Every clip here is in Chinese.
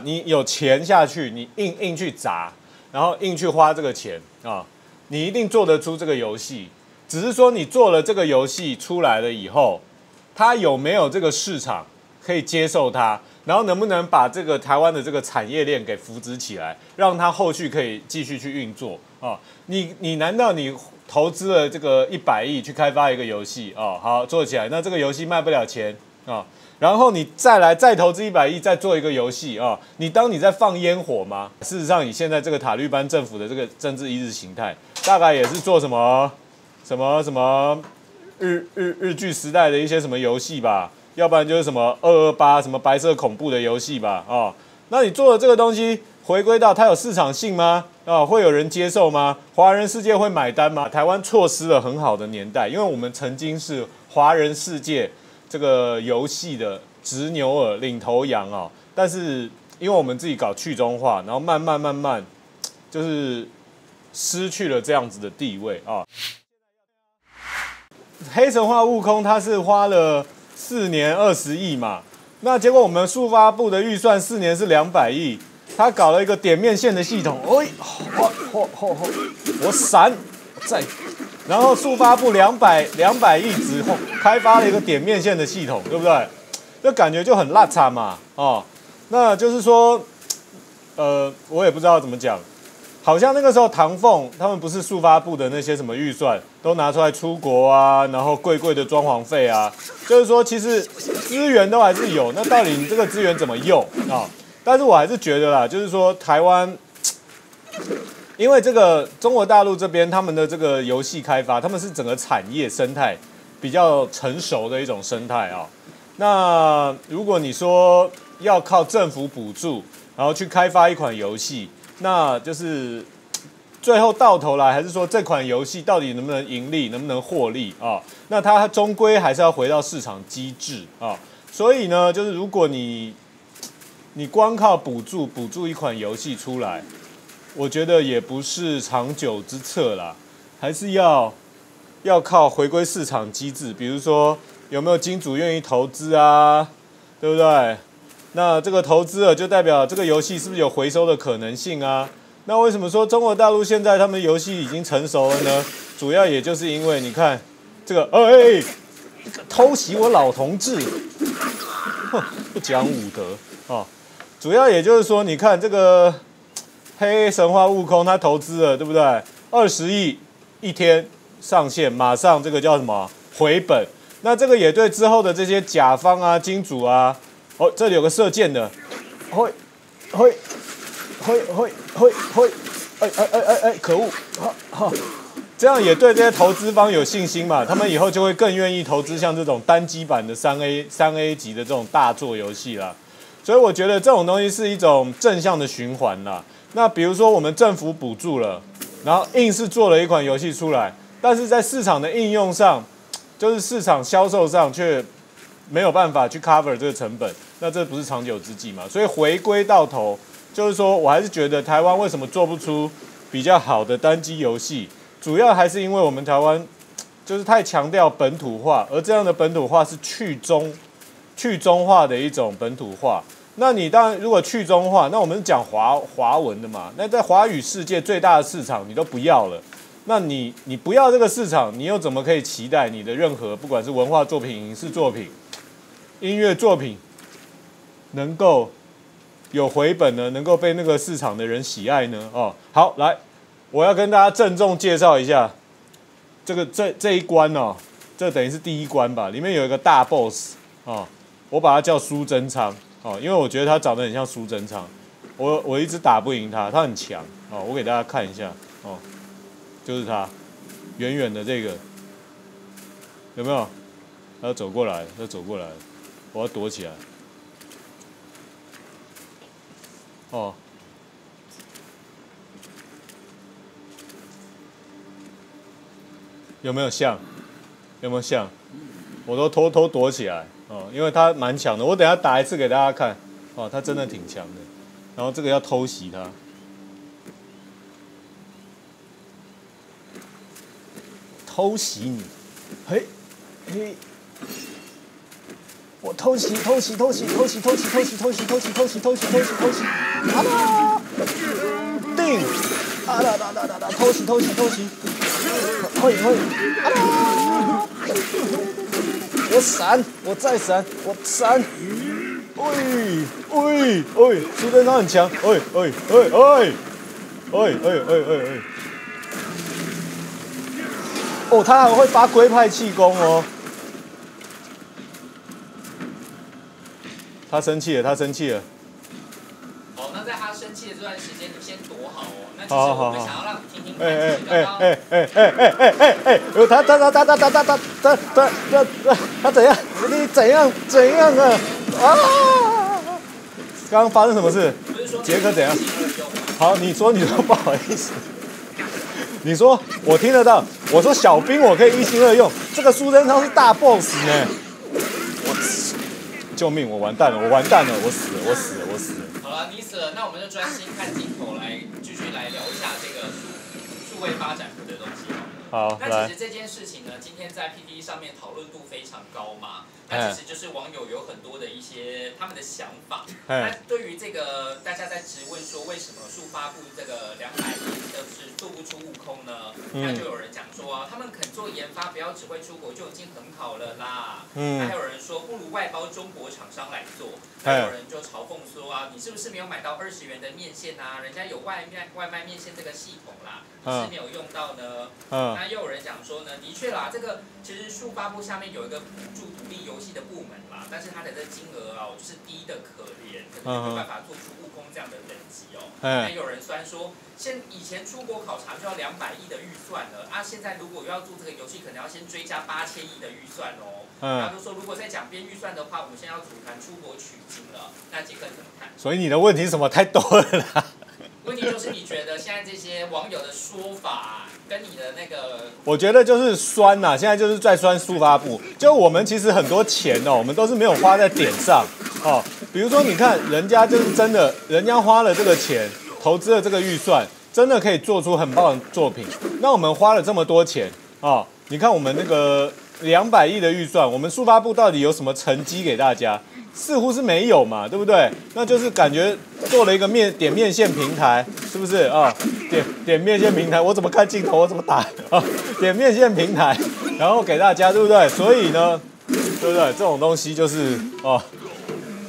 你有钱下去，你硬硬去砸，然后硬去花这个钱啊，你一定做得出这个游戏。只是说你做了这个游戏出来了以后，它有没有这个市场可以接受它，然后能不能把这个台湾的这个产业链给扶植起来，让它后续可以继续去运作啊？你你难道你投资了这个一百亿去开发一个游戏哦，好做起来，那这个游戏卖不了钱啊？然后你再来再投资一百亿再做一个游戏啊？你当你在放烟火吗？事实上，你现在这个塔利班政府的这个政治意识形态，大概也是做什么什么什么日日日剧时代的一些什么游戏吧，要不然就是什么二二八什么白色恐怖的游戏吧啊？那你做的这个东西回归到它有市场性吗？啊，会有人接受吗？华人世界会买单吗？台湾错失了很好的年代，因为我们曾经是华人世界。这个游戏的直牛耳、领头羊啊，但是因为我们自己搞去中化，然后慢慢慢慢就是失去了这样子的地位啊。黑神话悟空它是花了四年二十亿嘛，那结果我们速发部的预算四年是两百亿，他搞了一个点面线的系统，哎，嚯嚯嚯嚯，我闪再。然后速发部两百两百亿之后开发了一个点面线的系统，对不对？这感觉就很辣差嘛，哦，那就是说，呃，我也不知道怎么讲，好像那个时候唐凤他们不是速发部的那些什么预算都拿出来出国啊，然后贵贵的装潢费啊，就是说其实资源都还是有，那到底你这个资源怎么用啊？但是我还是觉得啦，就是说台湾。因为这个中国大陆这边他们的这个游戏开发，他们是整个产业生态比较成熟的一种生态啊。那如果你说要靠政府补助，然后去开发一款游戏，那就是最后到头来还是说这款游戏到底能不能盈利，能不能获利啊？那它终归还是要回到市场机制啊。所以呢，就是如果你你光靠补助补助一款游戏出来。我觉得也不是长久之策啦，还是要要靠回归市场机制，比如说有没有金主愿意投资啊，对不对？那这个投资了就代表这个游戏是不是有回收的可能性啊？那为什么说中国大陆现在他们游戏已经成熟了呢？主要也就是因为你看这个，哎，偷袭我老同志，不讲武德啊！主要也就是说，你看这个。黑神话悟空，他投资了，对不对？二十亿一天上线，马上这个叫什么回本？那这个也对之后的这些甲方啊、金主啊，哦，这里有个射箭的，会会会会会会，哎哎哎哎哎，可恶！哈哈，这样也对这些投资方有信心嘛？他们以后就会更愿意投资像这种单机版的三 A 三 A 级的这种大作游戏了。所以我觉得这种东西是一种正向的循环啦。那比如说，我们政府补助了，然后硬是做了一款游戏出来，但是在市场的应用上，就是市场销售上却没有办法去 cover 这个成本，那这不是长久之计嘛？所以回归到头，就是说我还是觉得台湾为什么做不出比较好的单机游戏，主要还是因为我们台湾就是太强调本土化，而这样的本土化是去中去中化的一种本土化。那你当然，如果去中化，那我们讲华华文的嘛。那在华语世界最大的市场你都不要了，那你你不要这个市场，你又怎么可以期待你的任何不管是文化作品、影视作品、音乐作品，能够有回本呢？能够被那个市场的人喜爱呢？哦，好，来，我要跟大家郑重介绍一下这个这这一关哦，这等于是第一关吧？里面有一个大 boss 哦，我把它叫苏贞昌。哦，因为我觉得他长得很像苏贞昌，我我一直打不赢他，他很强哦。我给大家看一下哦，就是他，远远的这个，有没有？他要走过来，他走过来，我要躲起来。哦，有没有像？有没有像？我都偷偷躲起来。哦，因为他蛮强的，我等下打一次给大家看。哦，他真的挺强的。然后这个要偷袭他，偷袭你，嘿，嘿，我偷袭，偷袭，偷袭，偷袭，偷袭，偷袭，偷袭，偷袭，偷袭，偷袭，偷袭，偷袭，啊啦，定，啊啦啦啦啦啦，偷袭，偷袭，偷袭，会会，啊啦，我闪，我再闪，我闪，喂喂喂，苏贞昌很强，喂喂喂喂，喂喂喂喂喂，哦，他还会发龟派气功哦。他生气了，他生气了。哦，那在他生气的这段时间，你先躲好哦。那其实我们想要让你听听看，哎哎哎哎哎哎哎哎哎！他他他他他他他他他他他他怎样？你怎样怎样啊？啊！刚刚发生什么事？杰克怎样？好，你说你说不好意思。你说我听得到。我说小兵我可以一心二用。这个苏贞昌是大 boss 呢我。救命！我完蛋了！我完蛋了！我死了！我死了！我死了！好了，你死了，那我们就专心看镜头来继续来聊一下这个数位发展的东西好，那其实这件事情呢，今天在 P D 上面讨论度非常高嘛。那其实就是网友有很多的一些他们的想法。那对于这个大家在质问说，为什么速发布这个两百亿就是做不出悟空呢？那就有人讲说，啊他们肯做研发，不要只会出国就已经很好了啦。嗯。还有人说，不如外包中国厂商来做。还有人就嘲讽说啊，你是不是没有买到二十元的面线啊？人家有外卖外卖面线这个系统啦，你是没有用到呢。嗯。那又有人讲说呢，的确啦，这个其实数发部下面有一个辅助独立游戏。的部门啦，但是它的这金额哦，就是低的可怜，可能没有办法做出悟空这样的等级哦。那有人虽然说，现以前出国考察就要两百亿的预算了啊，现在如果要做这个游戏，可能要先追加八千亿的预算哦。他就说，如果再讲编预算的话，我们现在要组团出国取经了。那杰克怎么看？所以你的问题是什么？太多了啦。问题就是你觉得现在这些网友的说法跟你的那个，我觉得就是酸呐，现在就是在酸速发布。就我们其实很多钱哦，我们都是没有花在点上哦。比如说，你看人家就是真的，人家花了这个钱，投资了这个预算，真的可以做出很棒的作品。那我们花了这么多钱哦，你看我们那个两百亿的预算，我们速发布到底有什么成绩给大家？似乎是没有嘛，对不对？那就是感觉做了一个面点面线平台，是不是啊？点点面线平台，我怎么看镜头？我怎么打啊？点面线平台，然后给大家，对不对？所以呢，对不对？这种东西就是哦，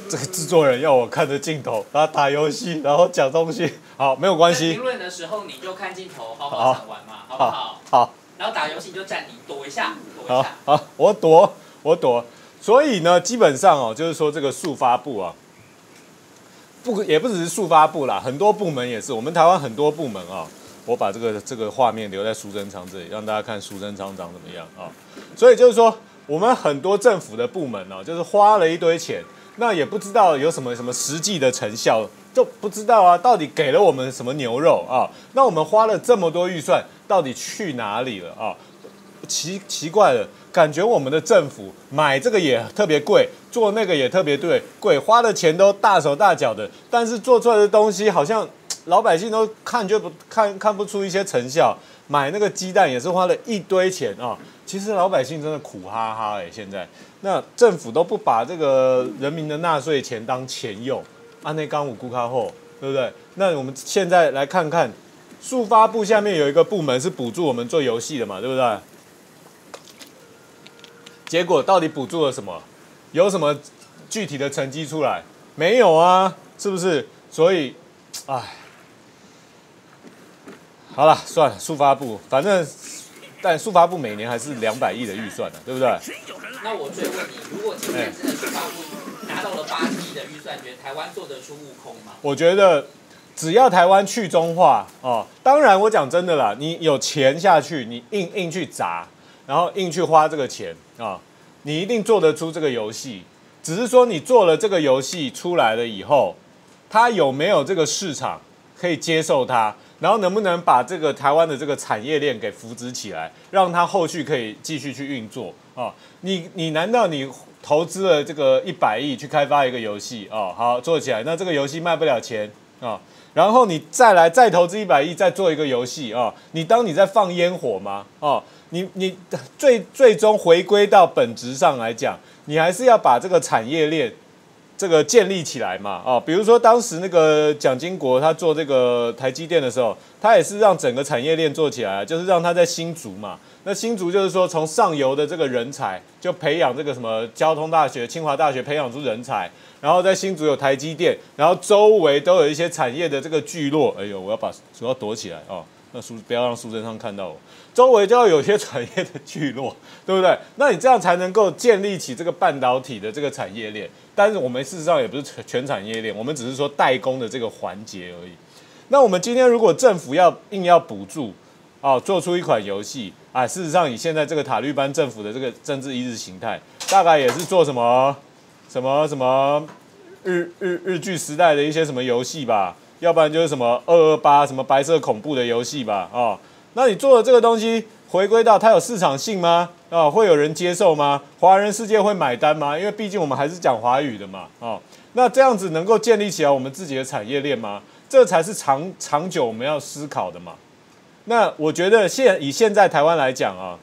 这个制作人要我看着镜头，然后打游戏，然后讲东西，好，没有关系。评论的时候你就看镜头，好好讲完嘛，好不好？好。然后打游戏就站你躲一下，躲一下。好，我躲，我躲。所以呢，基本上哦，就是说这个速发布啊，不也不只是速发布啦，很多部门也是。我们台湾很多部门啊，我把这个这个画面留在苏贞昌这里，让大家看苏贞昌长怎么样啊。所以就是说，我们很多政府的部门呢，就是花了一堆钱，那也不知道有什么什么实际的成效，就不知道啊，到底给了我们什么牛肉啊？那我们花了这么多预算，到底去哪里了啊？奇奇怪了，感觉我们的政府买这个也特别贵，做那个也特别对贵，花的钱都大手大脚的，但是做出来的东西好像老百姓都看就不看看不出一些成效。买那个鸡蛋也是花了一堆钱啊，其实老百姓真的苦哈哈哎，现在那政府都不把这个人民的纳税钱当钱用，安内刚五顾卡后，对不对？那我们现在来看看，速发部下面有一个部门是补助我们做游戏的嘛，对不对？结果到底补助了什么？有什么具体的成绩出来？没有啊，是不是？所以，唉，好了，算了，速发部，反正，但速发部每年还是两百亿的预算呢，对不对？那我追问你，如果今年真的速发部拿到了八亿的预算，你觉得台湾做得出悟空吗？我觉得，只要台湾去中化哦，当然我讲真的啦，你有钱下去，你硬硬去砸。然后硬去花这个钱啊，你一定做得出这个游戏，只是说你做了这个游戏出来了以后，它有没有这个市场可以接受它，然后能不能把这个台湾的这个产业链给扶植起来，让它后续可以继续去运作啊？你你难道你投资了这个一百亿去开发一个游戏哦，好做起来，那这个游戏卖不了钱啊，然后你再来再投资一百亿，再做一个游戏啊，你当你在放烟火吗？哦，你你最最终回归到本质上来讲，你还是要把这个产业链。这个建立起来嘛，啊，比如说当时那个蒋经国他做这个台积电的时候，他也是让整个产业链做起来，就是让他在新竹嘛。那新竹就是说从上游的这个人才，就培养这个什么交通大学、清华大学培养出人才，然后在新竹有台积电，然后周围都有一些产业的这个聚落。哎呦，我要把主要躲起来哦。那书不要让书生上看到我，周围就要有些产业的聚落，对不对？那你这样才能够建立起这个半导体的这个产业链。但是我们事实上也不是全产业链，我们只是说代工的这个环节而已。那我们今天如果政府要硬要补助，哦，做出一款游戏啊，事实上以现在这个塔利班政府的这个政治意识形态，大概也是做什么什么什么日日日剧时代的一些什么游戏吧。要不然就是什么二二八什么白色恐怖的游戏吧，哦，那你做的这个东西回归到它有市场性吗？啊，会有人接受吗？华人世界会买单吗？因为毕竟我们还是讲华语的嘛，哦，那这样子能够建立起来我们自己的产业链吗？这才是长长久我们要思考的嘛。那我觉得现以现在台湾来讲啊，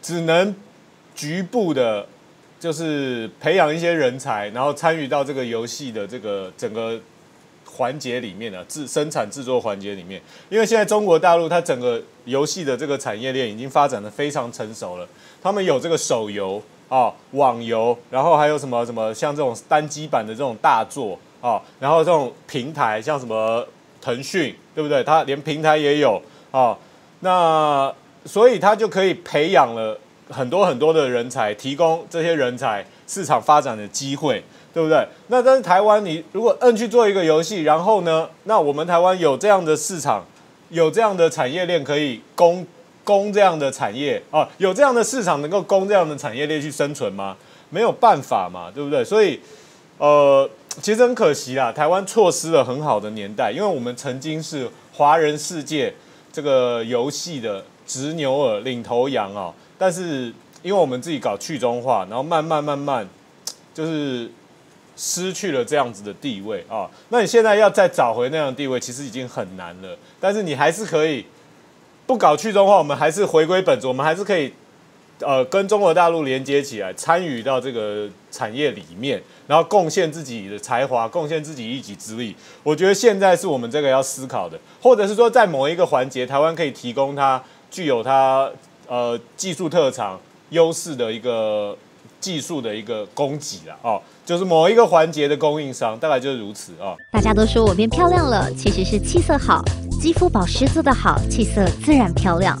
只能局部的。就是培养一些人才，然后参与到这个游戏的这个整个环节里面的制生产制作环节里面。因为现在中国大陆它整个游戏的这个产业链已经发展的非常成熟了，他们有这个手游啊、网游，然后还有什么什么像这种单机版的这种大作啊，然后这种平台像什么腾讯，对不对？它连平台也有啊，那所以它就可以培养了。很多很多的人才，提供这些人才市场发展的机会，对不对？那但是台湾，你如果摁去做一个游戏，然后呢，那我们台湾有这样的市场，有这样的产业链可以供供这样的产业啊，有这样的市场能够供这样的产业链去生存吗？没有办法嘛，对不对？所以，呃，其实很可惜啦，台湾错失了很好的年代，因为我们曾经是华人世界这个游戏的直牛耳、领头羊啊。但是，因为我们自己搞去中化，然后慢慢慢慢，就是失去了这样子的地位啊。那你现在要再找回那样的地位，其实已经很难了。但是你还是可以不搞去中化，我们还是回归本质，我们还是可以呃跟中国大陆连接起来，参与到这个产业里面，然后贡献自己的才华，贡献自己一己之力。我觉得现在是我们这个要思考的，或者是说在某一个环节，台湾可以提供它具有它。呃，技术特长优势的一个技术的一个供给了哦，就是某一个环节的供应商，大概就是如此啊。大家都说我变漂亮了，其实是气色好，肌肤保湿做得好，气色自然漂亮。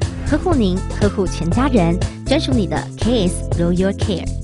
呵护您，呵护全家人，专属你的 KS Royal Care。